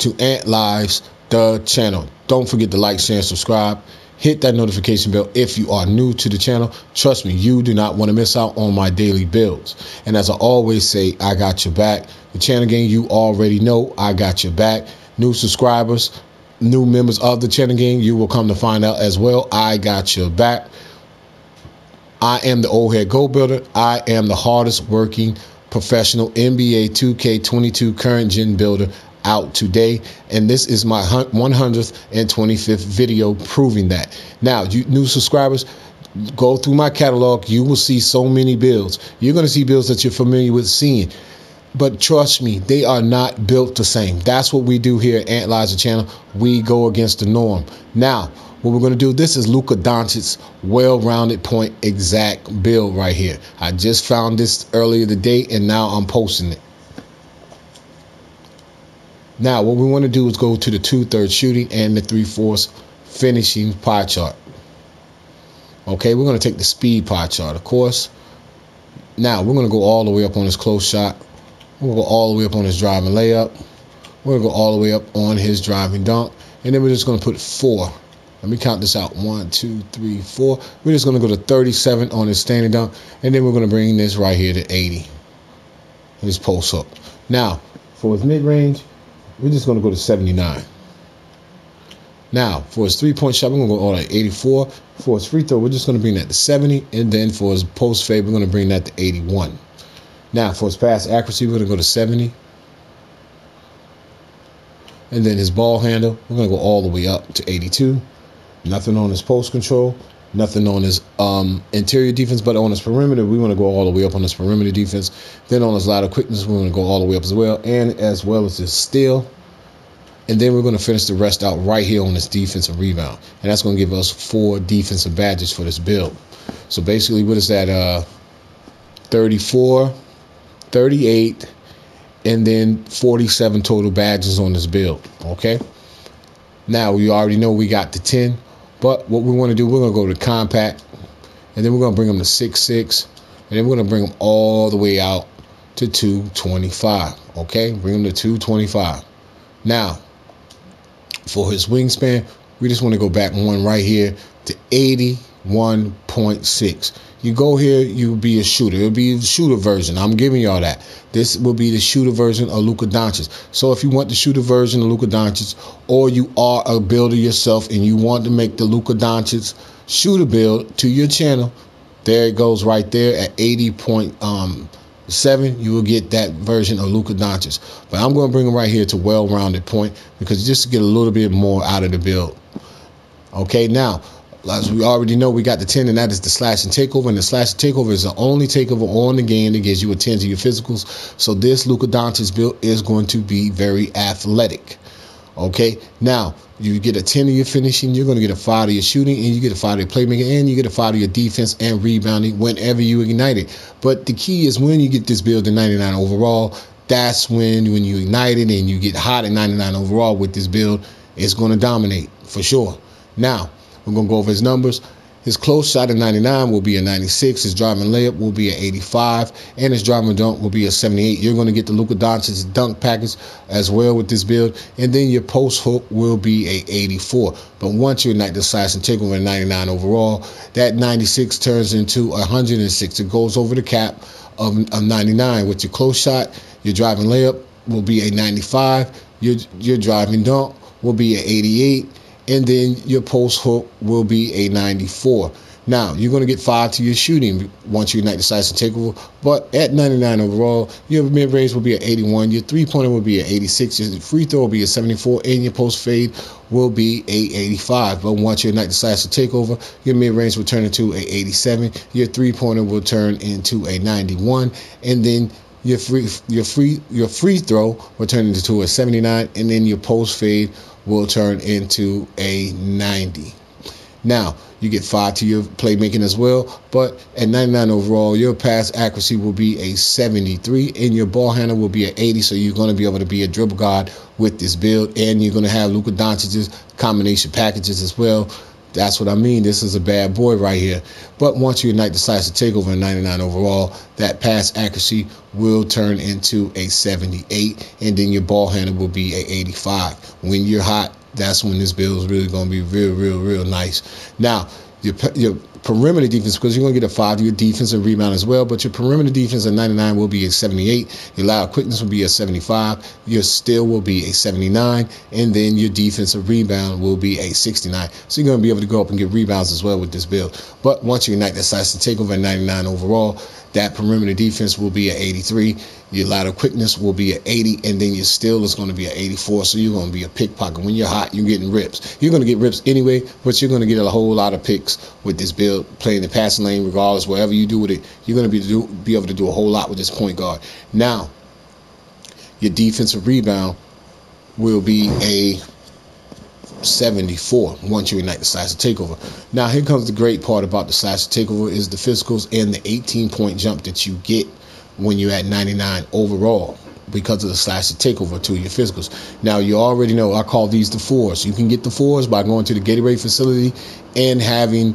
To Ant Lives, the channel. Don't forget to like, share, and subscribe. Hit that notification bell if you are new to the channel. Trust me, you do not want to miss out on my daily builds. And as I always say, I got your back. The channel game, you already know I got your back. New subscribers, new members of the channel game, you will come to find out as well. I got your back. I am the old head gold builder. I am the hardest working professional NBA 2K22 current gen builder out today. And this is my 125th video proving that. Now you new subscribers go through my catalog. You will see so many builds. You're going to see builds that you're familiar with seeing. But trust me they are not built the same. That's what we do here at ant liza channel. We go against the norm. Now what we're going to do this is Luka Doncic's well-rounded point exact build right here. I just found this earlier today and now I'm posting it now, what we want to do is go to the two-thirds shooting and the three-fourths finishing pie chart. Okay, we're going to take the speed pie chart, of course. Now, we're going to go all the way up on his close shot. We'll go all the way up on his driving layup. We're going to go all the way up on his driving dunk. And then we're just going to put four. Let me count this out. One, two, three, four. We're just going to go to 37 on his standing dunk. And then we're going to bring this right here to 80. His post up. Now, for his mid-range, we're just going to go to 79. Now, for his three-point shot, we're going to go all at 84. For his free throw, we're just going to bring that to 70. And then for his post fade, we're going to bring that to 81. Now, for his pass accuracy, we're going to go to 70. And then his ball handle, we're going to go all the way up to 82. Nothing on his post control. Nothing on his um, interior defense, but on his perimeter, we want to go all the way up on his perimeter defense. Then on his lateral quickness, we want to go all the way up as well, and as well as his steal. And then we're going to finish the rest out right here on this defensive rebound. And that's going to give us four defensive badges for this build. So basically, what is that? Uh, 34, 38, and then 47 total badges on this build. Okay. Now, we already know we got the 10. But what we want to do, we're going to go to compact, and then we're going to bring them to 6'6", and then we're going to bring them all the way out to 225. Okay, bring them to 225. Now, for his wingspan, we just want to go back one right here to 81.6. You go here, you'll be a shooter. It'll be the shooter version. I'm giving y'all that. This will be the shooter version of Luka Doncic. So if you want the shooter version of Luka Doncic, or you are a builder yourself and you want to make the Luka Doncic shooter build to your channel, there it goes right there at 80.7. Um, you will get that version of Luka Doncic. But I'm going to bring him right here to well-rounded point because just to get a little bit more out of the build. Okay, now as we already know, we got the 10, and that is the slash and takeover. And the slash and takeover is the only takeover on the game that gives you a 10 to your physicals. So this Luka Doncic build is going to be very athletic. Okay, now you get a 10 of your finishing, you're going to get a 5 of your shooting, and you get a 5 of your playmaking, and you get a 5 of your defense and rebounding whenever you ignite it. But the key is when you get this build to 99 overall, that's when when you ignite it and you get hot at 99 overall with this build, it's going to dominate for sure. Now, we're going to go over his numbers. His close shot at 99 will be a 96. His driving layup will be a 85. And his driving dunk will be a 78. You're going to get the Luka Doncic dunk package as well with this build. And then your post hook will be a 84. But once you ignite the and take over a 99 overall, that 96 turns into 106. It goes over the cap of, of 99. With your close shot, your driving layup will be a 95. Your, your driving dunk will be a 88 and then your post hook will be a 94. Now, you're going to get five to your shooting once you ignite the size and takeover, but at 99 overall, your mid range will be at 81, your three pointer will be at 86, your free throw will be at 74, and your post fade will be a 85. But once you ignite the size and takeover, your mid range will turn into a 87, your three pointer will turn into a 91, and then your free your free your free throw will turn into a 79 and then your post fade will turn into a 90 now you get five to your playmaking as well but at 99 overall your pass accuracy will be a 73 and your ball handle will be an 80 so you're going to be able to be a dribble guard with this build and you're going to have Luka Doncic's combination packages as well That's what I mean. This is a bad boy right here. But once the slash to take over a 99 overall, that pass accuracy will turn into a 78, and then your ball handle will be a 85. When you're hot, that's when this build is really going to be real, real, real nice. Now, your, your perimeter defense because you're going to get a five to your defensive rebound as well. But your perimeter defense at 99 will be a 78. Your lateral quickness will be a 75. Your steal will be a 79. And then your defensive rebound will be a 69. So you're going to be able to go up and get rebounds as well with this build. But once you ignite that size to take over at 99 overall, that perimeter defense will be at 83. Your lateral quickness will be at 80, and then your steal is going to be at 84. So you're going to be a pickpocket. When you're hot, you're getting rips. You're going to get rips anyway, but you're going to get a whole lot of picks with this build, playing the passing lane, regardless, whatever you do with it. You're going to be, do, be able to do a whole lot with this point guard. Now, your defensive rebound will be a 74 once you ignite the slash takeover. Now here comes the great part about the slash takeover is the physicals and the 18 point jump that you get when you're at 99 overall because of the slash takeover to your physicals. Now you already know I call these the fours. You can get the fours by going to the Gatorade facility and having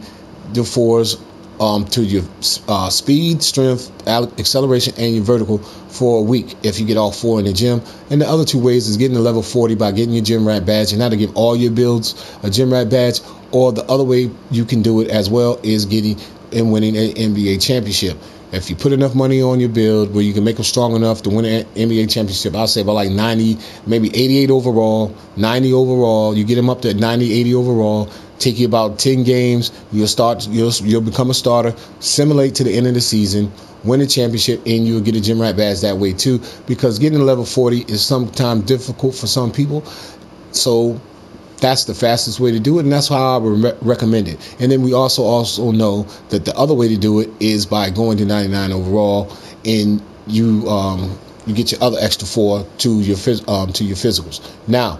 the fours um, to your uh, speed, strength, acceleration, and your vertical for a week if you get all four in the gym. And the other two ways is getting to level 40 by getting your gym rat badge and how to give all your builds a gym rat badge. Or the other way you can do it as well is getting and winning an NBA championship. If you put enough money on your build where you can make them strong enough to win an NBA championship, I'll say about like 90, maybe 88 overall, 90 overall. You get them up to 90, 80 overall. Take you about 10 games. You'll start. You'll you'll become a starter. Simulate to the end of the season. Win a championship, and you'll get a gym rat badge that way too. Because getting to level 40 is sometimes difficult for some people. So that's the fastest way to do it, and that's how I would re- recommend it. And then we also also know that the other way to do it is by going to 99 overall, and you um, you get your other extra four to your um, to your physicals. Now,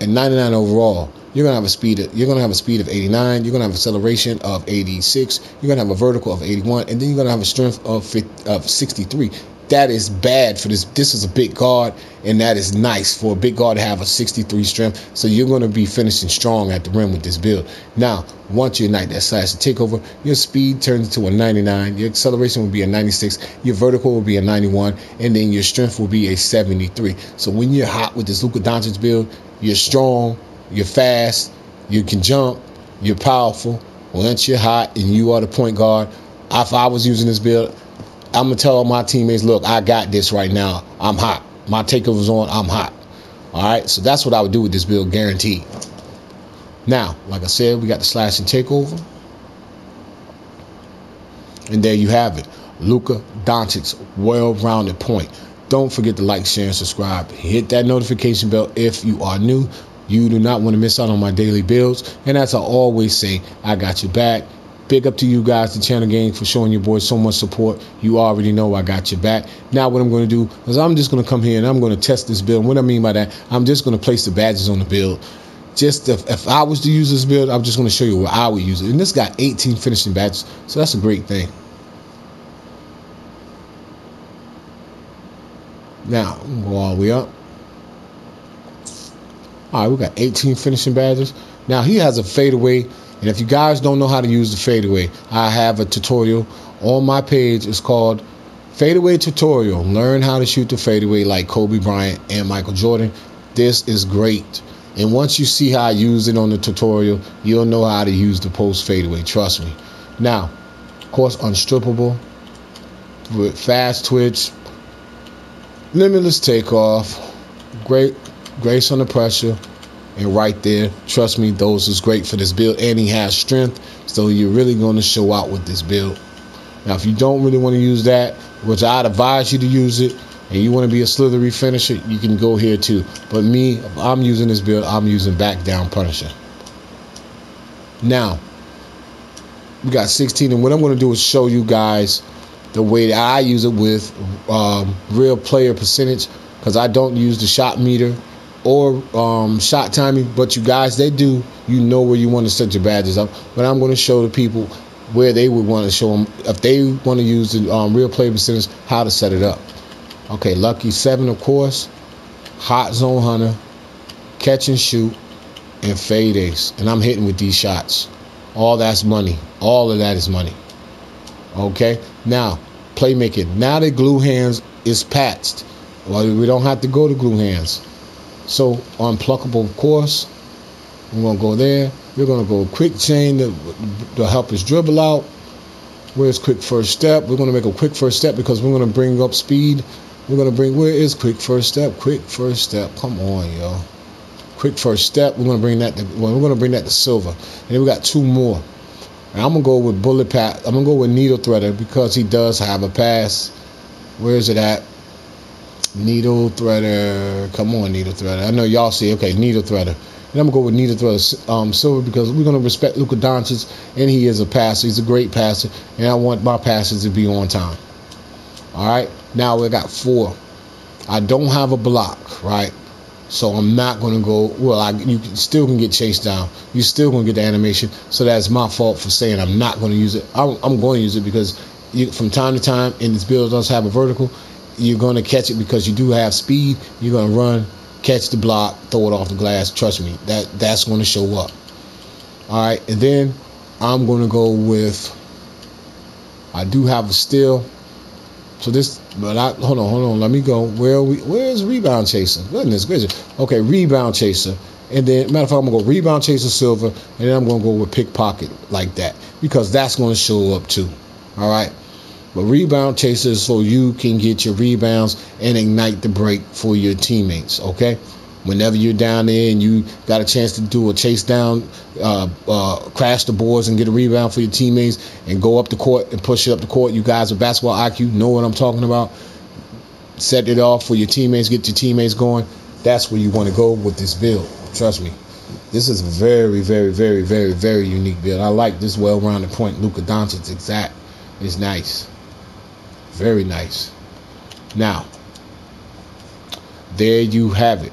at 99 overall, you're gonna have a speed of, you're gonna have a speed of 89 you're gonna have acceleration of 86 you're gonna have a vertical of 81 and then you're gonna have a strength of 50, of 63 that is bad for this this is a big guard and that is nice for a big guard to have a 63 strength. So you're going to be finishing strong at the rim with this build. Now once you ignite that slash to take over your speed turns into a 99 your acceleration will be a 96 your vertical will be a 91 and then your strength will be a 73 so when you're hot with this Luka Doncic build you're strong you're fast, you can jump, you're powerful. Once you're hot and you are the point guard, if I was using this build, I'm gonna tell my teammates, look, I got this right now. I'm hot. My takeover's on. I'm hot. All right, so that's what I would do with this build, guaranteed. Now, like I said, we got the slash and takeover, and there you have it, Luka Doncic, well-rounded point. Don't forget to like, share, and subscribe. Hit that notification bell if you are new. You do not want to miss out on my daily builds. And as I always say, I got your back. Big up to you guys, the channel gang, for showing your boys so much support. You already know I got your back. Now what I'm going to do is I'm just going to come here and I'm going to test this build. What I mean by that, I'm just going to place the badges on the build. Just if, if I was to use this build, I'm just going to show you where I would use it. And this got 18 finishing badges, so that's a great thing. Now, go all the way up. All right, we got 18 finishing badges. Now he has a fadeaway, and if you guys don't know how to use the fadeaway, I have a tutorial on my page. It's called Fadeaway Tutorial. Learn how to shoot the fadeaway like Kobe Bryant and Michael Jordan. This is great. And once you see how I use it on the tutorial, you'll know how to use the post fadeaway. Trust me. Now, of course, unstrippable with fast twitch, limitless takeoff, great grace under pressure, and right there, trust me, those is great for this build. And he has strength, so you're really going to show out with this build. Now, if you don't really want to use that, which I'd advise you to use it, and you want to be a slithery finisher, you can go here too. But me, I'm using this build, I'm using back down punisher. Now, we got 16, and what I'm going to do is show you guys the way that I use it with um, real player percentage, because I don't use the shot meter or um, shot timing, but you guys, they do. You know where you want to set your badges up. But I'm going to show the people where they would want to show them if they want to use the um, real play percentage, how to set it up. Okay, lucky seven, of course. Hot zone hunter, catch and shoot, and fades. And I'm hitting with these shots. All that's money. All of that is money. Okay? Now, playmaking. Now that glue hands is patched. Well, we don't have to go to glue hands. So unpluckable, of course. We're gonna go there. We're gonna go quick chain to, to help us dribble out. Where's quick first step? We're gonna make a quick first step because we're gonna bring up speed. We're gonna bring where is quick first step? Quick first step. Come on, yo. Quick first step. We're gonna bring that to well, we're gonna bring that to silver. And then we got two more. And I'm gonna go with bullet pass. I'm gonna go with needle threader because he does have a pass. Where is it at? Needle threader. Come on, needle threader. I know y'all see. Okay, needle threader. And I'm gonna go with needle threader um, silver because we're gonna respect Luka Doncic, and he is a passer. He's a great passer, and I want my passes to be on time. All right. Now we got four. I don't have a block, right? So I'm not to go. Well, I, you still can get chased down. You still to get the animation. So that's my fault for saying I'm not to use it. I'm, I'm going to use it because you, from time to time, and this build does have a vertical. You're going to catch it because you do have speed. You're going to run, catch the block, throw it off the glass. Trust me, that that's going to show up. All right, and then I'm going to go with. I do have a steal. So this, but I hold on, hold on. Let me go. Where we? Where's rebound chaser? Goodness gracious. Okay, rebound chaser. And then, matter of fact, I'm gonna go rebound chaser silver, and then I'm gonna go with pickpocket like that because that's gonna show up too. All right. But rebound chaser is so you can get your rebounds and ignite the break for your teammates. Okay whenever you're down there and you got a chance to do a chase down, uh, uh, crash the boards and get a rebound for your teammates and go up the court and push it up the court. You guys with basketball IQ know what I'm talking about. Set it off for your teammates, get your teammates going. That's where you want to go with this build. Trust me. This is very, very, very, very, very unique build. I like this well-rounded point. Luka Doncic exact is nice. Very nice. Now, there you have it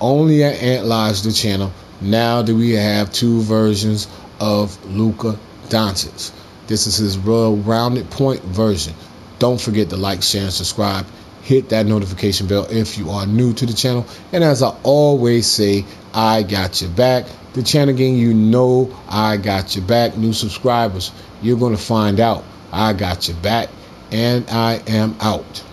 only at Ant Lodge the channel. Now do we have two versions of Luka Doncic. This is his real rounded point version. Don't forget to like, share, and subscribe. Hit that notification bell if you are new to the channel. And as I always say, I got your back. The channel again, you know I got your back. New subscribers, you're going to find out I got your back. And I am out.